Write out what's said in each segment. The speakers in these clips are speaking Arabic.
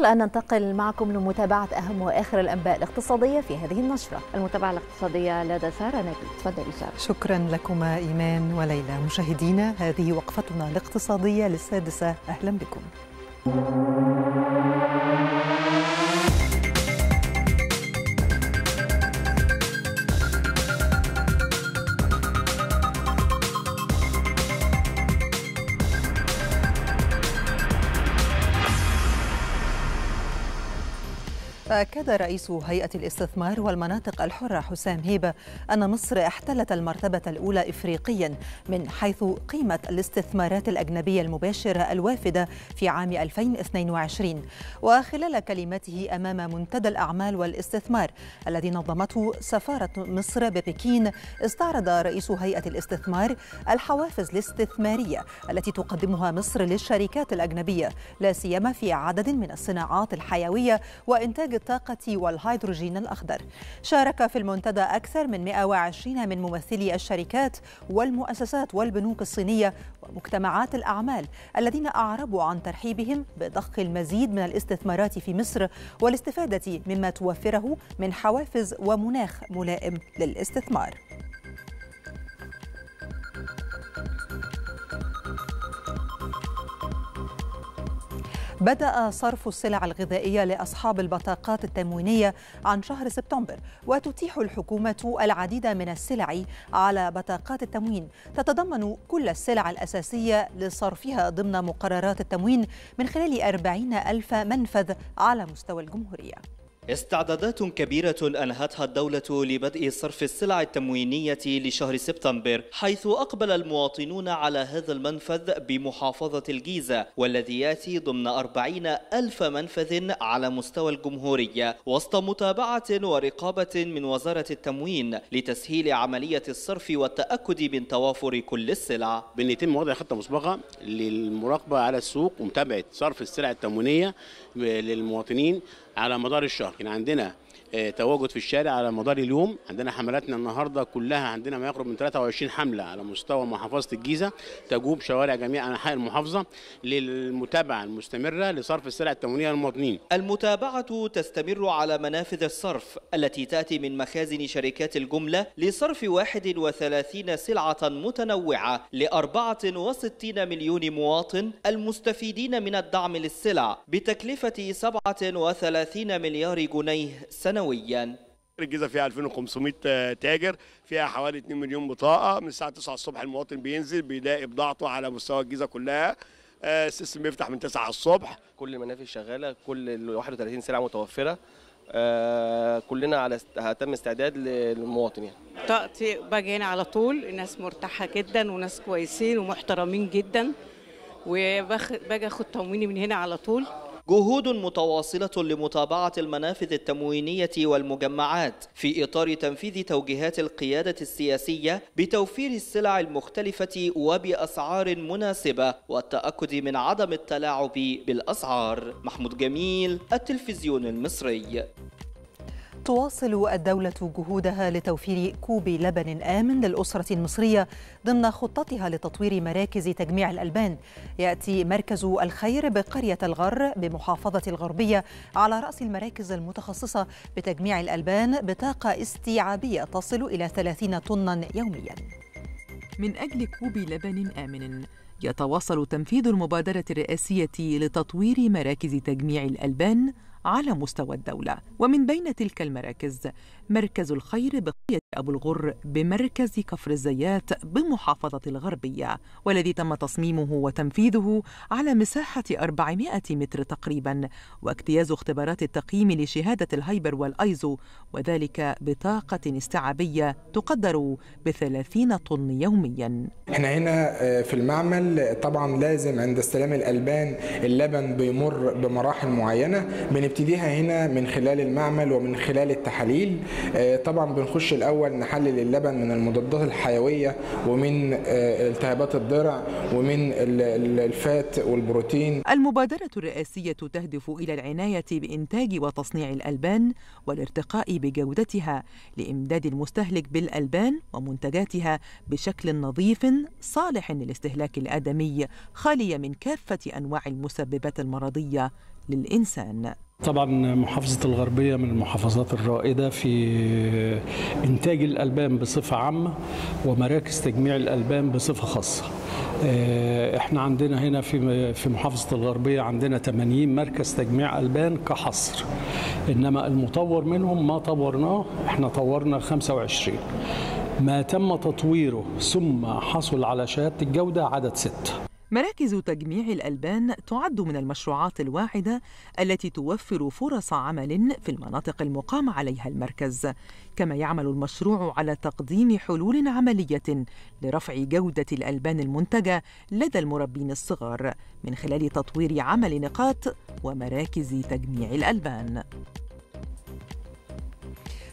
والآن ننتقل معكم لمتابعة أهم وآخر الأنباء الاقتصادية في هذه النشرة. المتابعة الاقتصادية لدى سارة نبي تفضلي سارة. شكرا لكما إيمان وليلى. مشاهدينا هذه وقفتنا الاقتصادية للسادسة. أهلا بكم. أكد رئيس هيئة الاستثمار والمناطق الحرة حسام هيبة أن مصر احتلت المرتبة الأولى إفريقيا من حيث قيمة الاستثمارات الأجنبية المباشرة الوافدة في عام 2022 وخلال كلمته أمام منتدى الأعمال والاستثمار الذي نظمته سفارة مصر ببكين استعرض رئيس هيئة الاستثمار الحوافز الاستثمارية التي تقدمها مصر للشركات الأجنبية لا سيما في عدد من الصناعات الحيوية وإنتاج الطاقة والهيدروجين الأخضر. شارك في المنتدى أكثر من 120 من ممثلي الشركات والمؤسسات والبنوك الصينية ومجتمعات الأعمال الذين أعربوا عن ترحيبهم بضخ المزيد من الاستثمارات في مصر والاستفادة مما توفره من حوافز ومناخ ملائم للاستثمار. بدأ صرف السلع الغذائية لأصحاب البطاقات التموينية عن شهر سبتمبر وتتيح الحكومة العديد من السلع على بطاقات التموين. تتضمن كل السلع الأساسية لصرفها ضمن مقررات التموين من خلال أربعين ألف منفذ على مستوى الجمهورية. استعدادات كبيرة أنهتها الدولة لبدء صرف السلع التموينية لشهر سبتمبر حيث أقبل المواطنون على هذا المنفذ بمحافظة الجيزة والذي يأتي ضمن أربعين ألف منفذ على مستوى الجمهورية وسط متابعة ورقابة من وزارة التموين لتسهيل عملية الصرف والتأكد من توافر كل السلع. بأن يتم وضع خطة مسبقة للمراقبة على السوق ومتابعة صرف السلع التموينية للمواطنين على مدار الشهر. يعني عندنا تواجد في الشارع على مدار اليوم. عندنا حملاتنا النهارده كلها عندنا ما يقرب من 23 حملة على مستوى محافظة الجيزة. تجوب شوارع جميع أنحاء المحافظة للمتابعة المستمرة لصرف السلع التموينية للمواطنين. المتابعة تستمر على منافذ الصرف التي تأتي من مخازن شركات الجملة لصرف 31 سلعة متنوعة ل 64 مليون مواطن المستفيدين من الدعم للسلع بتكلفة 37 مليار جنيه سنويا. سنويا. الجيزة فيها 2500 تاجر فيها حوالي 2 مليون بطاقة. من الساعة 9 الصبح المواطن بينزل بيلاقي بضاعته على مستوى الجيزة كلها. السيستم بيفتح من 9 الصبح. كل المنافذ شغالة كل 31 سلعة متوفرة. آه كلنا على تم استعداد للمواطن يعني. طاقتي باجي هنا على طول. الناس مرتاحة جدا وناس كويسين ومحترمين جدا. وباجي آخد تمويني من هنا على طول. جهود متواصلة لمتابعة المنافذ التموينية والمجمعات في إطار تنفيذ توجيهات القيادة السياسية بتوفير السلع المختلفة وبأسعار مناسبة والتأكد من عدم التلاعب بالأسعار. محمود جميل التلفزيون المصري. تواصل الدولة جهودها لتوفير كوب لبن آمن للأسرة المصرية ضمن خطتها لتطوير مراكز تجميع الألبان. يأتي مركز الخير بقرية الغر بمحافظة الغربية على رأس المراكز المتخصصة بتجميع الألبان بطاقة استيعابية تصل إلى 30 طنا يومياً. من أجل كوب لبن آمن يتواصل تنفيذ المبادرة الرئاسية لتطوير مراكز تجميع الألبان على مستوى الدولة. ومن بين تلك المراكز مركز الخير بقرية أبو الغر بمركز كفر الزيات بمحافظة الغربية والذي تم تصميمه وتنفيذه على مساحة 400 متر تقريبا واجتياز اختبارات التقييم لشهادة الهايبر والأيزو وذلك بطاقة استيعابية تقدر ب 30 طن يوميا. إحنا هنا في المعمل طبعا لازم عند استلام الألبان اللبن بيمر بمراحل معينة بنبتديها هنا من خلال المعمل ومن خلال التحاليل. طبعا بنخش الأول نحلل اللبن من المضادات الحيوية ومن التهابات الضرع ومن الفات والبروتين. المبادرة الرئاسية تهدف إلى العناية بإنتاج وتصنيع الألبان والارتقاء بجودتها لإمداد المستهلك بالألبان ومنتجاتها بشكل نظيف صالح للاستهلاك الآدمي خالية من كافة أنواع المسببات المرضية. للإنسان. طبعا محافظة الغربية من المحافظات الرائدة في إنتاج الألبان بصفة عامة ومراكز تجميع الألبان بصفة خاصة. إحنا عندنا هنا في في محافظة الغربية عندنا 80 مركز تجميع ألبان كحصر. إنما المطور منهم ما طورناه إحنا طورنا 25 ما تم تطويره ثم حصل على شهادة الجودة عدد ستة. مراكز تجميع الألبان تعد من المشروعات الواعدة التي توفر فرص عمل في المناطق المقام عليها المركز. كما يعمل المشروع على تقديم حلول عملية لرفع جودة الألبان المنتجة لدى المربين الصغار من خلال تطوير عمل نقاط ومراكز تجميع الألبان.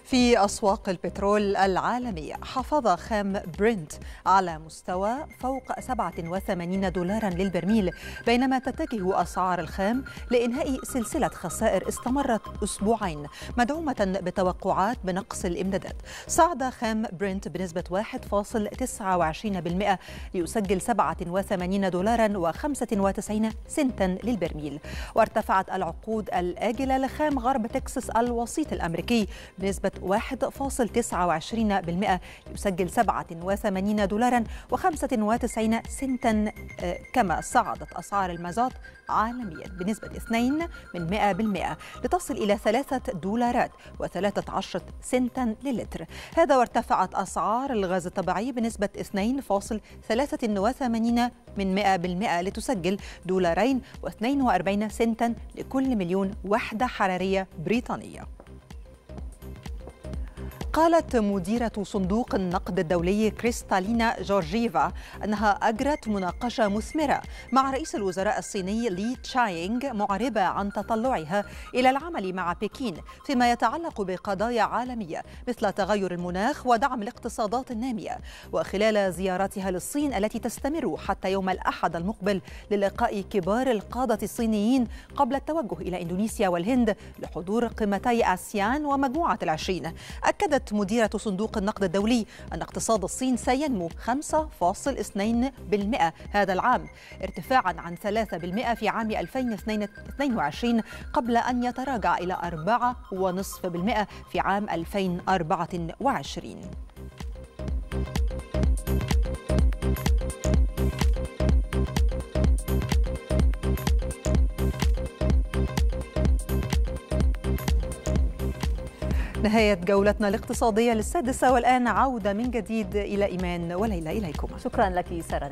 في أسواق البترول العالمية. حافظ خام برنت على مستوى فوق 87 دولارا للبرميل بينما تتجه أسعار الخام لإنهاء سلسلة خسائر استمرت أسبوعين مدعومة بتوقعات بنقص الإمدادات. صعد خام برنت بنسبة 1.29% ليسجل 87 دولارا و95 سنتا للبرميل. وارتفعت العقود الآجلة لخام غرب تكساس الوسيط الأمريكي بنسبة 1.29% يسجل 87 دولارا و95 سنتا كما صعدت أسعار المازوت عالميا بنسبة 2 من 100% لتصل إلى 3 دولارات و13 سنتا للتر. هذا وارتفعت أسعار الغاز الطبيعي بنسبة 2.83 من 100% لتسجل دولارين و42 سنتا لكل مليون وحدة حرارية بريطانية. قالت مديرة صندوق النقد الدولي كريستالينا جورجيفا أنها أجرت مناقشة مثمرة مع رئيس الوزراء الصيني لي تشاينغ معربة عن تطلعها إلى العمل مع بكين فيما يتعلق بقضايا عالمية مثل تغير المناخ ودعم الاقتصادات النامية. وخلال زيارتها للصين التي تستمر حتى يوم الأحد المقبل للقاء كبار القادة الصينيين قبل التوجه إلى إندونيسيا والهند لحضور قمتي آسيان ومجموعة العشرين أكدت مديرة صندوق النقد الدولي أن اقتصاد الصين سينمو 5.2% هذا العام ارتفاعا عن 3% في عام 2022 قبل أن يتراجع إلى 4.5% في عام 2024 نهاية جولتنا الاقتصادية للسادسة والآن عودة من جديد إلى إيمان وليلى إليكم. شكرا لك سارة